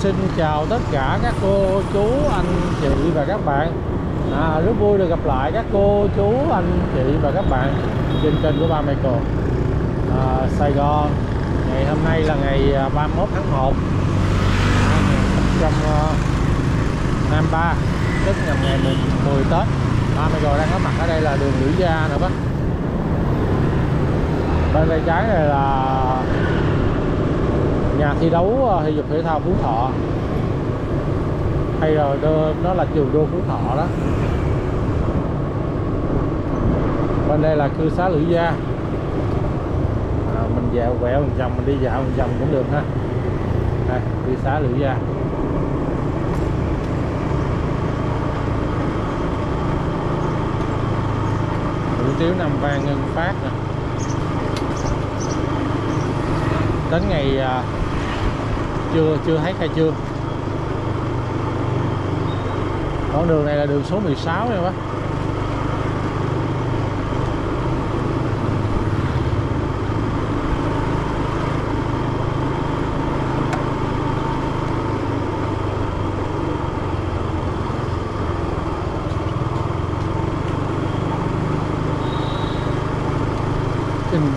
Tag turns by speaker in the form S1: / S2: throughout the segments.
S1: xin chào tất cả các cô chú anh chị và các bạn. À, rất vui được gặp lại các cô chú anh chị và các bạn trên kênh của ba Michael à, Sài Gòn ngày hôm nay là ngày à, 31 tháng 1 2023 tức nhằm ngày 10 Tết. Ba Michael đang có mặt ở đây là đường Lưỡi Gia nữa bác. Bên tay trái này là nhà thi đấu ờ, thể dục thể thao Phú Thọ. Hay là nó là trường đua Phú Thọ đó. Bên đây là cư xá Lữ Gia. À, mình dạo quẹo một vòng mình đi dạo một vòng cũng được ha. Đây cư xá Lữ Gia. Hủ tiếu Nam Vang Ngân Phát nè. Đến ngày à, chưa chưa thấy khai trương. Con đường này là đường số 16 nha bác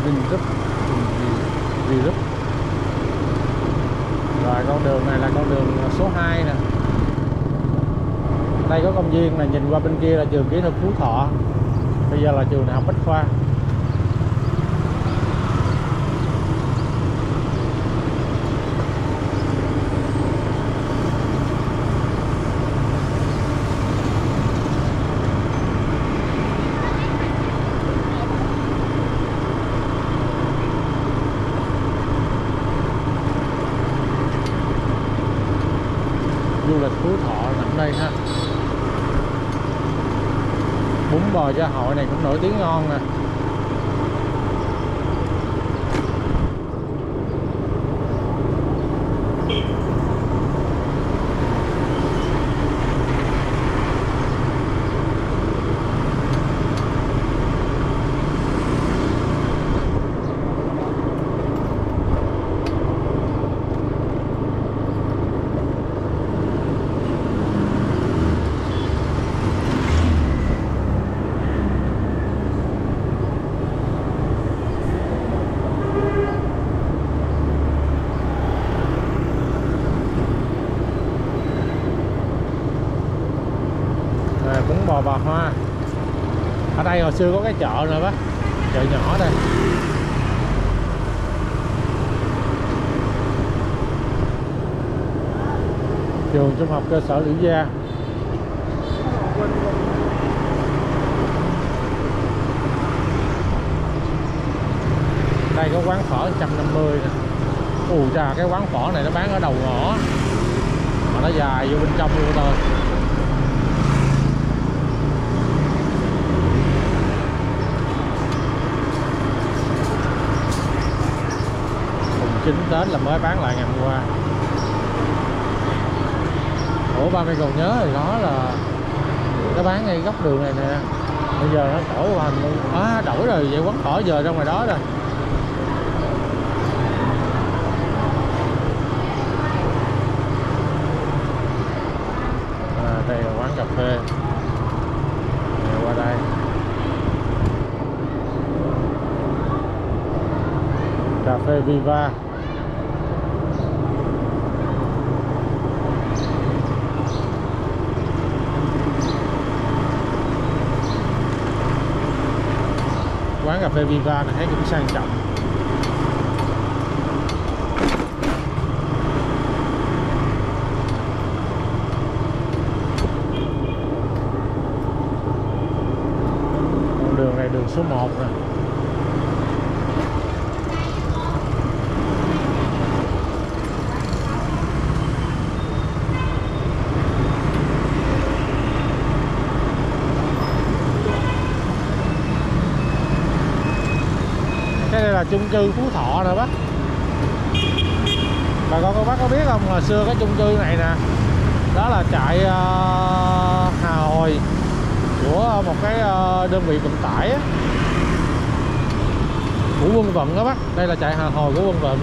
S1: Vinh Group Vinh Group rồi con đường này là con đường số 2 nè đây có công viên là nhìn qua bên kia là trường kỹ thuật Phú Thọ. Bây giờ là trường đại học Bách Khoa du lịch Phú Thọ nằm đây ha bún bò gia hội này cũng nổi tiếng ngon nè. Và bà hoa. Ở đây hồi xưa có cái chợ nữa bác chợ nhỏ đây. Trường trung học cơ sở Lữ Gia. Đây có quán phở 150 nè. Ù trà cái quán phở này nó bán ở đầu ngõ. Mà nó dài vô bên trong luôn thôi chính Tết là mới bán lại ngày hôm qua. Ủa ba mày còn nhớ thì đó là nó bán ngay góc đường này nè. Bây giờ nó đổ qua luôn à đổi rồi vậy quán cỏ giờ ra ngoài đó rồi. À, đây là quán cà phê. Qua đây. Cà phê Viva quán cà phê Viva này thấy cũng sang trọng. Đường này đường số 1 rồi cái đây là chung cư Phú Thọ rồi bác. Bà con cô bác có biết không? Hồi xưa cái chung cư này nè đó là trại uh, Hà Hồi của một cái uh, đơn vị vận tải á. Của quân vận đó bác. Đây là trại Hà Hồi của quân vận.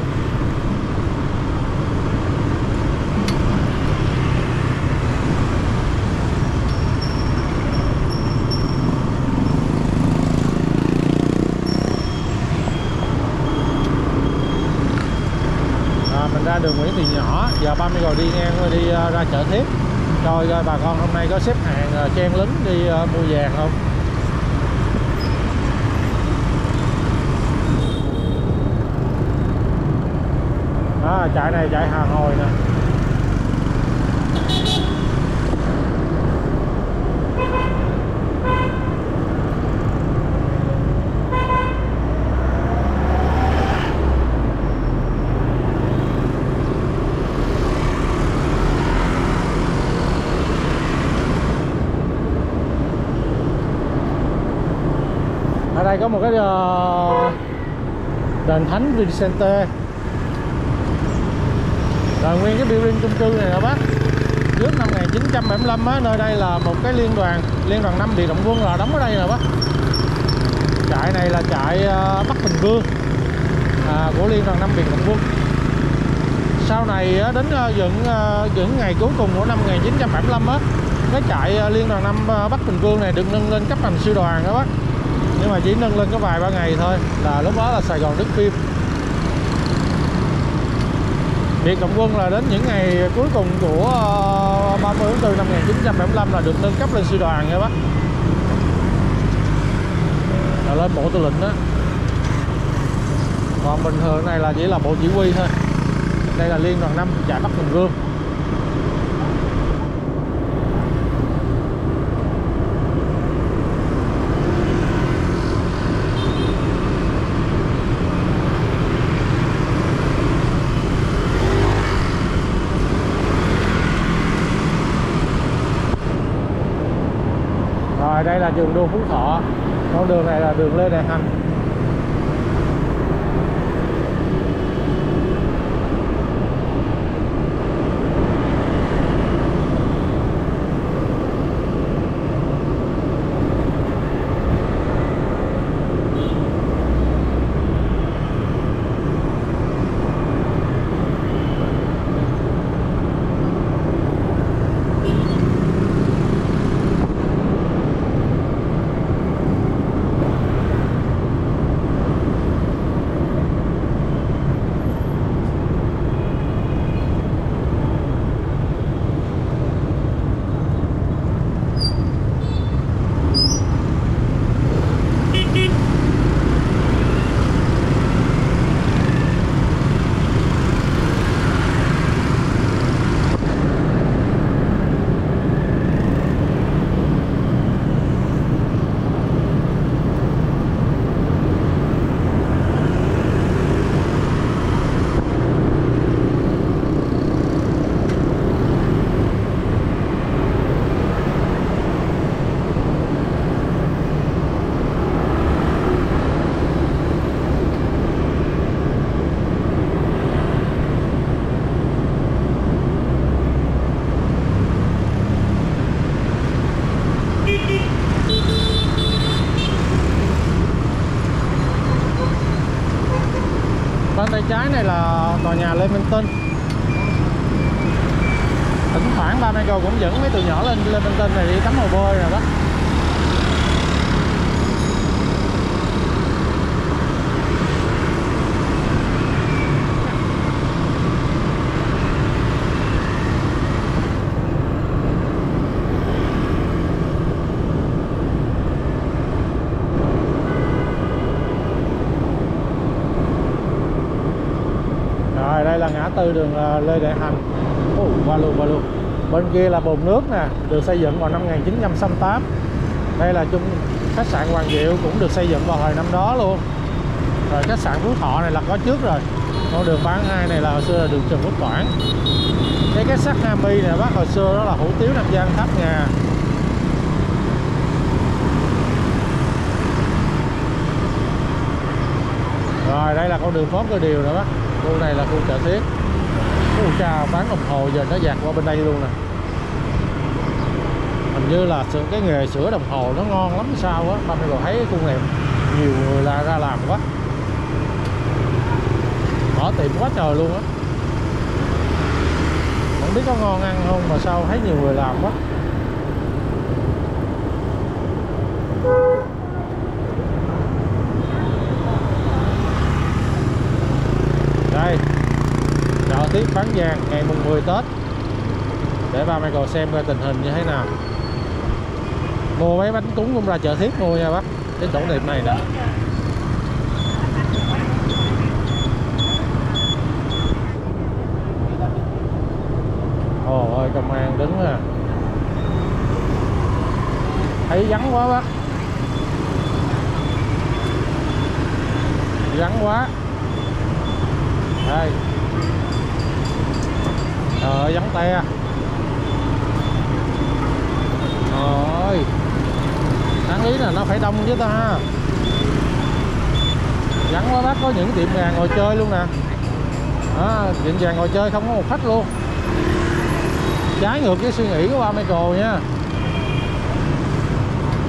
S1: 30 rồi đi ngang rồi đi à, ra chợ thép coi coi bà con hôm nay có xếp hàng à, chen lính đi à, mua vàng không? À, chạy này chạy Hà Hồi nè. Một cái ờ, đền thánh Vincente là nguyên cái building chung cư này nè bác. Trước năm 1975 á nơi đây là một cái liên đoàn liên đoàn năm Địa Động Quân là đóng ở đây nè bác. Trại này là trại ờ, Bắc Bình Vương à, của liên đoàn năm Địa Động Quân. Sau này đến ờ, những những ngày cuối cùng của năm 1975 á cái trại liên đoàn năm Bắc Bình Vương này được nâng lên cấp thành sư đoàn đó bác nhưng mà chỉ nâng lên có vài ba ngày thôi, là lúc đó là Sài Gòn Đức Phim. Biệt Cộng Quân là đến những ngày cuối cùng của ờ, 30 tháng 4 năm 1975 là được nâng cấp lên sư đoàn nha bác. Là lên bộ tư lệnh đó. Còn bình thường này là chỉ là bộ chỉ huy thôi. Đây là liên đoàn 5 giải Bắc Bình Vương. Rồi, đây là đường đua Phú Thọ. Con đường này là đường Lê Đại Hành. Trái này là tòa nhà Lê Minh Tinh thỉnh thoảng ba mẹ cầu cũng dẫn mấy tụi nhỏ lên Lê Minh Tinh này đi tắm hồ bơi rồi đó Rồi tư đường à, Lê Đại Hành. Ồ, qua luôn qua luôn Bên kia là bồn nước nè Được xây dựng vào năm 1968 Đây là chung khách sạn Hoàng Diệu Cũng được xây dựng vào hồi năm đó luôn. Rồi khách sạn Phú Thọ này là có trước rồi. Con đường bán hai này là hồi xưa là đường Trần Quốc Toản. Cái cái sắt Nam này bác hồi xưa đó là hủ tiếu Nam Giang Tháp Ngà Rồi đây là con đường phố Cơ Điều nữa bác. Khu này là khu chợ thiết Khu cha, bán đồng hồ giờ nó dạt qua bên đây luôn nè. Hình như là sự- cái nghề sửa đồng hồ nó ngon lắm sao á Ba rồi thấy khu này nhiều người là ra làm quá. Mở tiệm quá trời luôn á. Không biết có ngon ăn không mà sao thấy nhiều người làm quá đây chợ thiết bán vàng ngày mùng 10 Tết. Để ba Michael xem coi tình hình như thế nào. Mua mấy bánh cúng cũng ra chợ thiết mua nha bác, cái chỗ tiệm này đã ồ ơi, công an đứng à thấy vắng quá bác. Vắng quá. Đây ờ vắng te. Rồi. Đáng lý là nó phải đông chứ ta. Vắng quá bác có những tiệm vàng ngồi chơi luôn nè. À, tiệm vàng ngồi chơi không có một khách luôn. Trái ngược với suy nghĩ của ba Michael nha.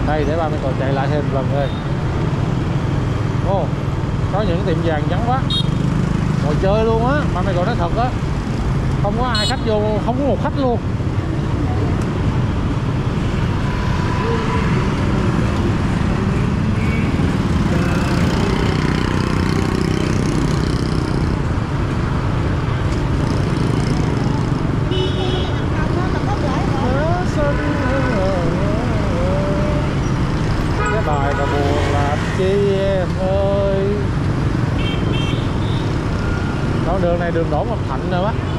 S1: Đây để ba Michael chạy lại thêm lần thôi ô có những tiệm vàng vắng quá. Ngồi chơi luôn á ba Michael nói thật á không có ai khách vô, không có một khách luôn. Cái bài mà buồn làm chi em ơi. Con đường này đường đổ Ngọc Thạnh rồi bác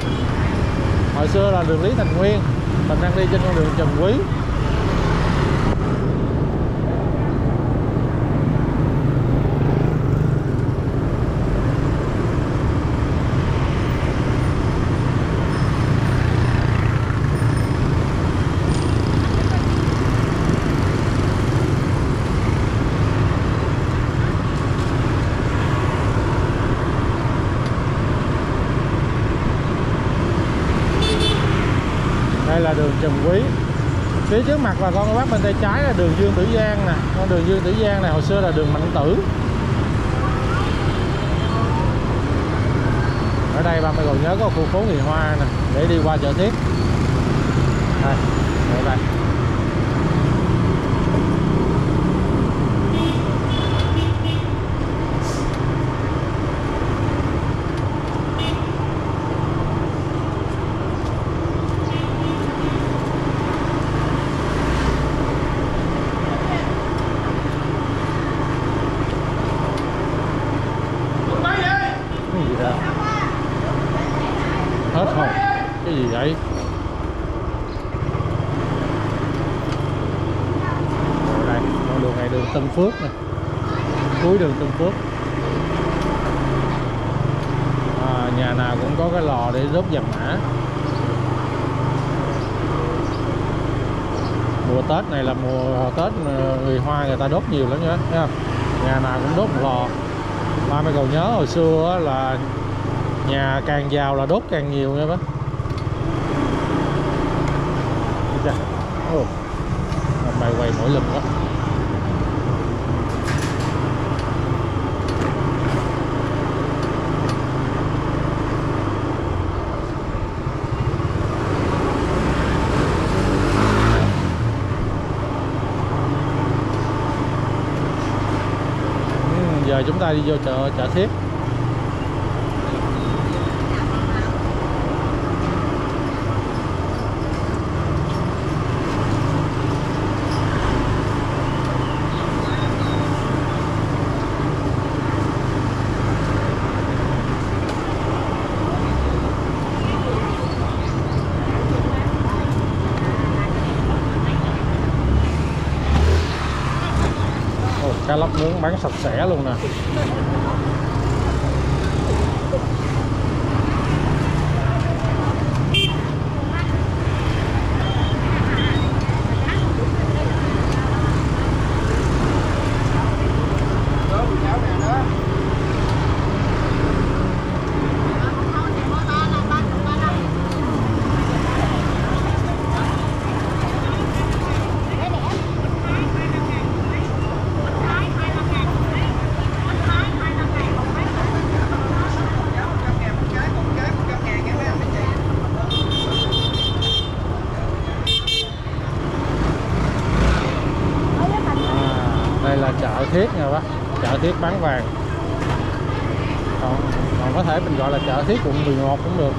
S1: hồi xưa là đường Lý Thành Nguyên, mình đang đi trên con đường Trần Quý đây là đường Trần Quý phía trước mặt bà con bác bên tay trái là đường Dương Tử Giang nè. Con đường Dương Tử Giang này hồi xưa là đường Mạnh Tử. Ở đây ba mẹ còn nhớ có khu phố Nghị Hoa nè để đi qua chợ thiết. Đây, đây cái gì đó hết không cái gì vậy Rồi đây con đường này đường Tân Phước nè cuối đường Tân Phước à, nhà nào cũng có cái lò để đốt vàng mã mùa Tết này là mùa Tết người Hoa người ta đốt nhiều lắm nhá, thấy không nhà nào cũng đốt một lò ba mẹ còn nhớ hồi xưa là nhà càng giàu là đốt càng nhiều nha bác Chà. Ồ. Quay mỗi lần quá Ừ, giờ chúng ta đi vô chợ chợ thiết Ồ, cá lóc nướng bán sạch sẽ luôn nè à, đây là chợ thiết nha bác. Chợ thiết bán vàng. Còn, còn có thể mình gọi là chợ thiết quận 11 cũng được.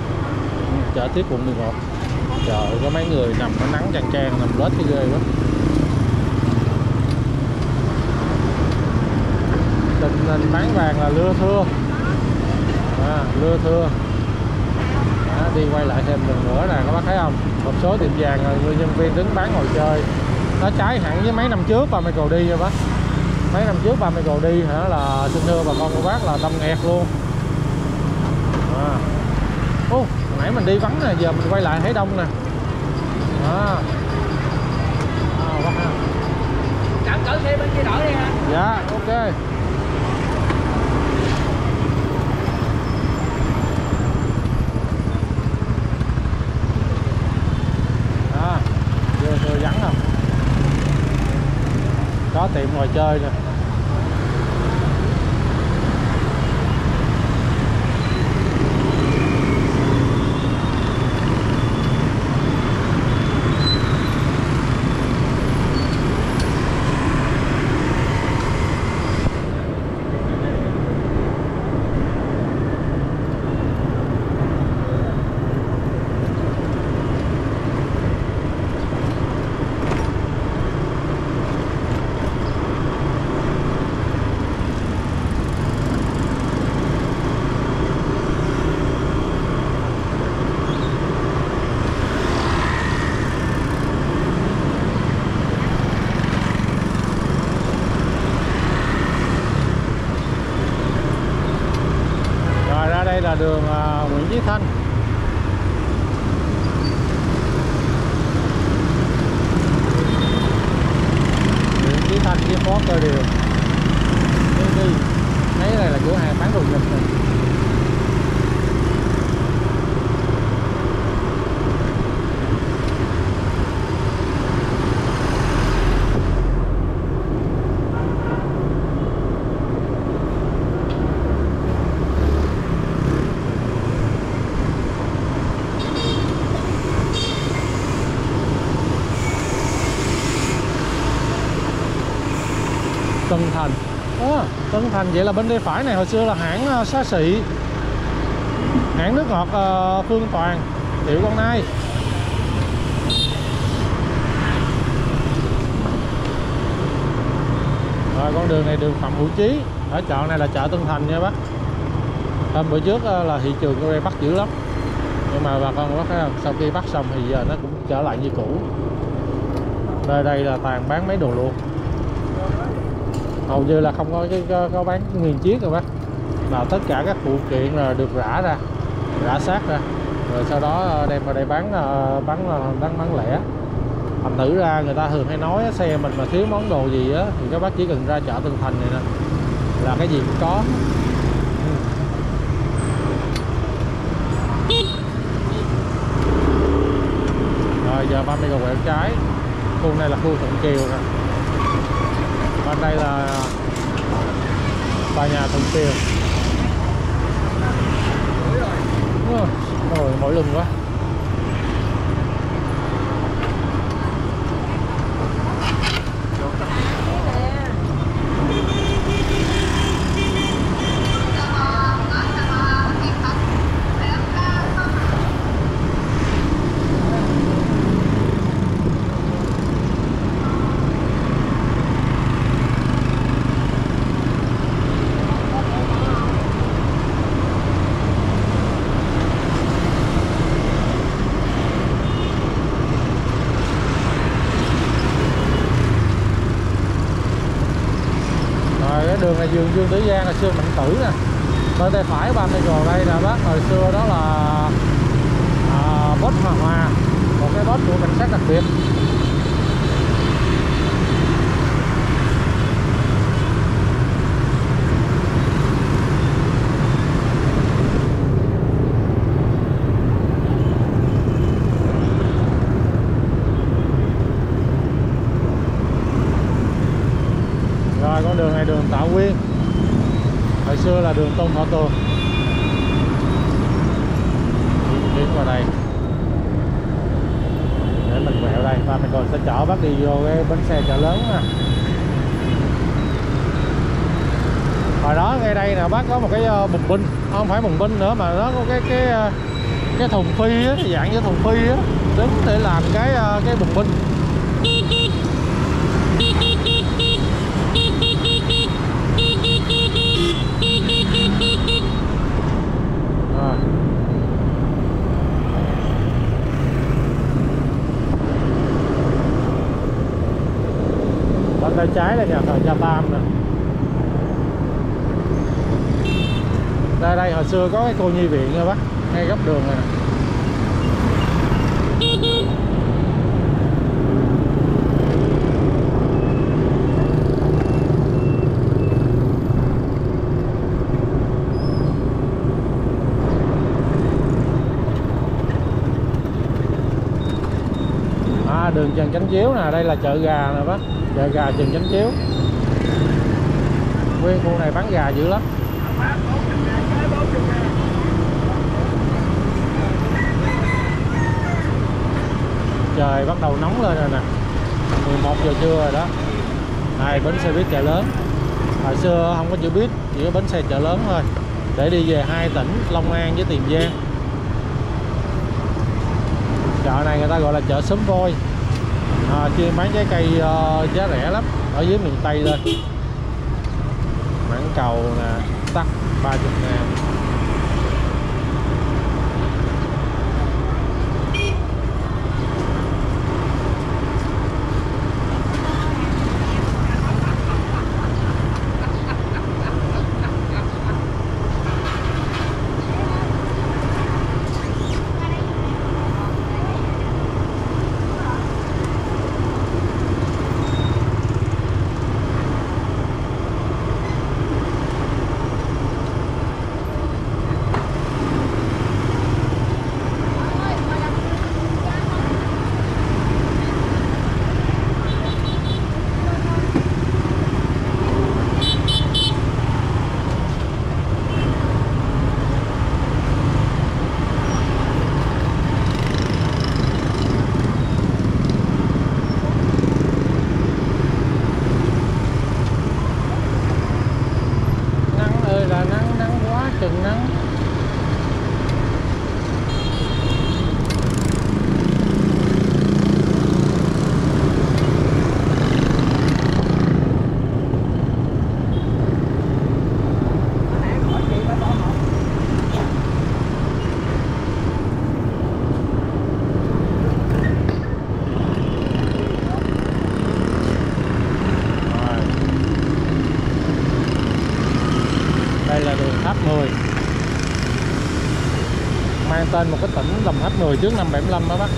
S1: Ừ, chợ thiết quận 11 trời có mấy người nằm có nắng chang chang nằm lết cái ghê quá. Tình hình bán vàng là lưa thưa. À, lưa thưa. À, đi quay lại thêm lần nữa nè các bác thấy không? Một số tiệm vàng người nhân viên đứng bán ngồi chơi. Nó trái hẳn với mấy năm trước ba Michael đi rồi bác mấy năm trước ba Michael đi hả? Là xin thưa bà con cô bác là đông nghẹt luôn. À. Ô, nãy mình đi vắng nè giờ mình quay lại thấy đông nè. À.
S2: Chậm cỡ xe bên kia đổi đi ha
S1: dạ ok đó chưa chưa vắng không có tiệm là đường à, Nguyễn Chí Thanh. Nguyễn Chí Thanh với phố cơ điều. Đi đi này là cửa hàng bán đồ nhật này Tân Thành à, Tân Thành vậy là bên đây phải này, hồi xưa là hãng à, xá xị hãng nước ngọt à, Phương Toàn. Tiểu Con Nai. Rồi, con đường này đường Phạm Hữu Chí. Ở chợ này là chợ Tân Thành nha bác. Hôm bữa trước à, là thị trường ở đây bắt dữ lắm. Nhưng mà bà con bác thấy không? Sau khi bắt xong thì giờ nó cũng trở lại như cũ. Đây đây là toàn bán mấy đồ luôn hầu như là không có cái có, có bán nguyên chiếc rồi bác. Là tất cả các phụ kiện là được rã ra rã sát ra. Rồi sau đó ờ, đem vào đây bán ờ, bán ờ, bán bán lẻ. Thành thử ra người ta thường hay nói xe mình mà thiếu món đồ gì á thì các bác chỉ cần ra chợ Tân Thành này nè là cái gì cũng có. Ừ. Rồi giờ ba mươi cầu quẹo trái khu này là khu Thuận Kiều nè bên đây là tòa nhà Thuận Tiền Ôi, Ôi, mỗi lưng quá rồi cái đường này vườn Dương Tử Giang là xưa Mạnh Tử nè bên tay phải ba mươi gò đây là bác hồi xưa đó là à, boss Hòa Hòa một cái boss của cảnh sát đặc biệt rồi con đường này đường Tạo Nguyên hồi tôm là đường Tôn vào đây để mình quẹo đây và mình còn sẽ chở bác đi vô cái bến xe chợ lớn nè. Hồi đó ngay đây nè, bác có một cái ờ, bùng binh, không phải bùng binh nữa mà nó có cái cái ờ, cái thùng phi á, dạng như thùng phi á, đứng để làm cái ờ, cái bùng binh. Tay trái là nhà thờ Cha Tam nè đây đây, hồi xưa có cái cô nhi viện nha bác, ngay góc đường này nè. À đường Trần Chánh Chiếu nè, đây là chợ gà nè bác chợ gà chừng Chánh Chiếu. Nguyên khu này bán gà dữ lắm. Trời, bắt đầu nóng lên rồi nè. 11 giờ trưa rồi đó. Này, bến xe buýt chợ lớn. Hồi xưa không có chữ buýt, chỉ có bến xe chợ lớn thôi. Để đi về hai tỉnh, Long An với Tiền Giang. Chợ này người ta gọi là chợ sớm voi à, chuyên bán trái cây uh, giá rẻ lắm. Ở dưới miền Tây lên mảng cầu nè ba 30 ngàn nắng ơi là nắng nắng quá chừng nắng Rồi đây là đường tháp 10 mang tên một cái tỉnh đồng tháp 10 trước năm 75 đó bác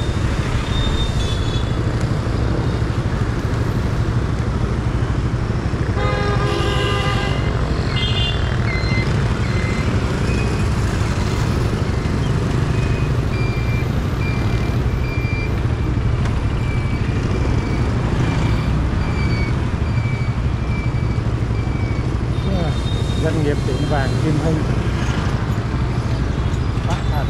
S1: doanh nghiệp tiệm vàng Kim Hưng Phát Thành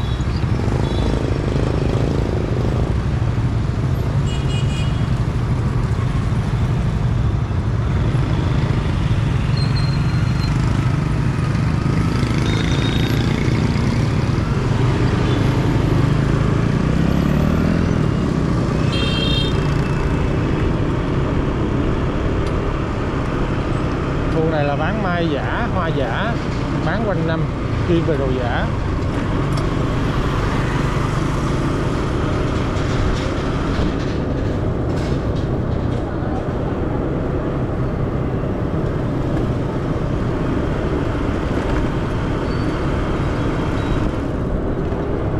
S1: khu này là bán mai giả, hoa giả, bán quanh năm chuyên về đồ giả.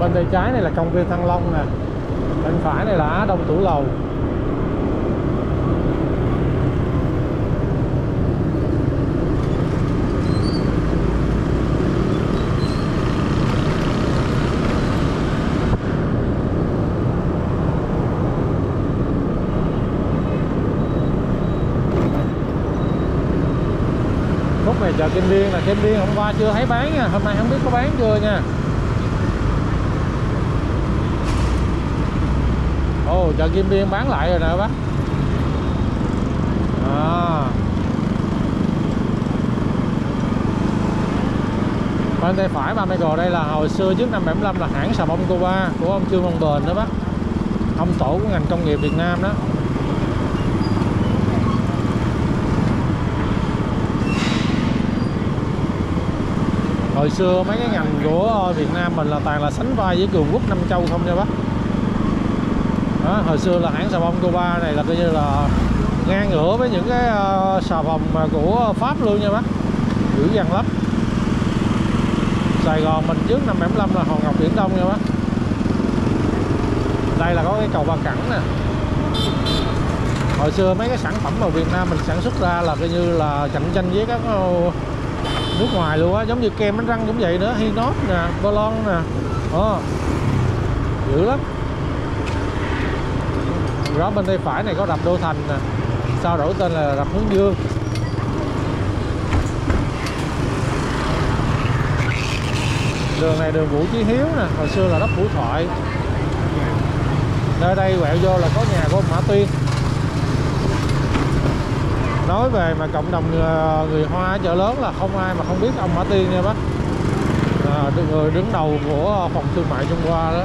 S1: Bên tay trái này là công viên Thăng Long nè, bên phải này là Á Đông Tủ Lầu. Khúc này chợ Kim Biên là Kim Biên hôm qua chưa thấy bán nha. Hôm nay không biết có bán chưa nha. Ồ, chợ Kim Biên bán lại rồi nè, bác. À. bên tay phải ba Michael đây là hồi xưa trước năm 75 là hãng xà bông Cuba của ông Trương Văn Bền đó, bác. Ông tổ của ngành công nghiệp Việt Nam đó. Hồi xưa mấy cái ngành của Việt Nam mình là toàn là sánh vai với cường quốc Nam Châu không nha bác. Đó, hồi xưa là hãng xà bông Cuba này là coi như là ngang ngửa với những cái uh, xà phòng của Pháp luôn nha bác. Dữ dằn lắm. Sài Gòn mình trước năm 75 là Hòn Ngọc Viễn Đông nha bác. Đây là có cái cầu Ba Cẳng nè. Hồi xưa mấy cái sản phẩm mà Việt Nam mình sản xuất ra là coi như là cạnh tranh với các ờ, nước ngoài luôn á, giống như kem bánh răng cũng vậy nữa Hinos nè, Bolon nè. Ờ. Dữ lắm. Đó bên tay phải này có đập Đô Thành nè. Sau đổi tên là đập Hướng Dương. Đường này đường Vũ Chí Hiếu nè, hồi xưa là đất Vũ Thoại. Nơi đây quẹo vô là có nhà của ông Mã Tuyên nói về mà cộng đồng người, người Hoa ở chợ lớn là không ai mà không biết ông Mã Tiên nha bác. À, người đứng đầu của phòng thương mại Trung Hoa đó.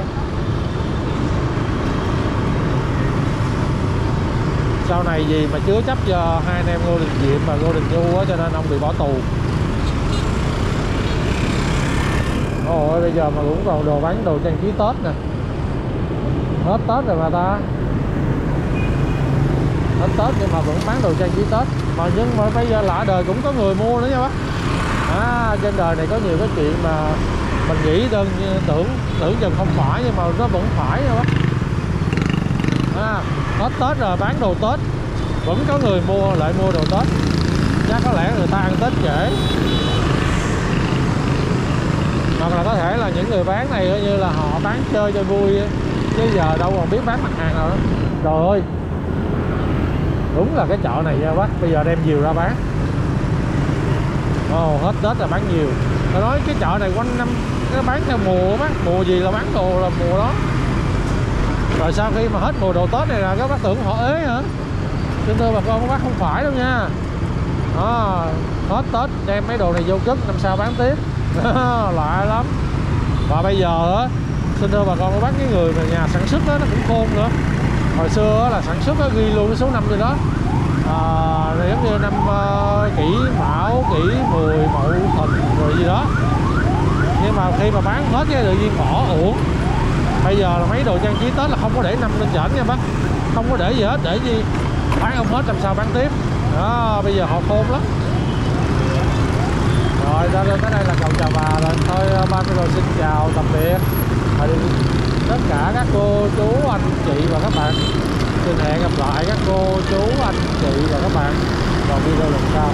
S1: Sau này gì mà chứa chấp cho hai anh em Ngô Đình Diệm và Ngô Đình Du á cho nên ông bị bỏ tù. Ôi bây giờ mà cũng còn đồ bán đồ trang trí Tết nè. Hết Tết rồi mà ta đến Tết nhưng mà vẫn bán đồ trang trí Tết. Mà nhưng mà bây giờ lạ đời cũng có người mua nữa nha bác. À, trên đời này có nhiều cái chuyện mà mình nghĩ đơn tưởng tưởng chừng không phải nhưng mà nó vẫn phải nha bác. À, hết Tết rồi bán đồ Tết. Vẫn có người mua lại mua đồ Tết. Chắc có lẽ người ta ăn Tết trễ. Hoặc là có thể là những người bán này coi như là họ bán chơi cho vui chứ giờ đâu còn biết bán mặt hàng nào đó trời ơi! Đúng là cái chợ này nha bác. Bây giờ đem nhiều ra bán. Ồ oh, hết tết là bán nhiều. Tôi nói cái chợ này quanh năm nó bán theo mùa bác. Mùa gì là bán đồ là mùa đó. Rồi sau khi mà hết mùa đồ tết này là các bác tưởng họ ế hả? Xin thưa bà con các bác không phải đâu nha. Đó, hết tết đem mấy đồ này vô cất năm sau bán tiếp. Lạ lắm. Và bây giờ á xin thưa bà con các bác cái người mà nhà sản xuất đó nó cũng khôn nữa hồi xưa là sản xuất ghi luôn cái số năm rồi đó. À, giống như năm uh, kỷ mão kỷ mười mậu thìn rồi gì đó. Nhưng mà khi mà bán hết cái tự nhiên bỏ uổng. Bây giờ là mấy đồ trang trí tết là không có để năm lên trển nha bác. Không có để gì hết để gì bán không hết làm sao bán tiếp. Đó bây giờ họ khôn lắm. Rồi ra lên tới đây là cầu chào bà rồi thôi ba mươi rồi xin chào tạm biệt tất cả các cô chú, anh, chị và các bạn. Xin hẹn gặp lại các cô chú, anh, chị và các bạn vào video lần sau.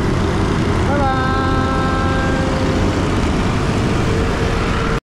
S1: Bye bye.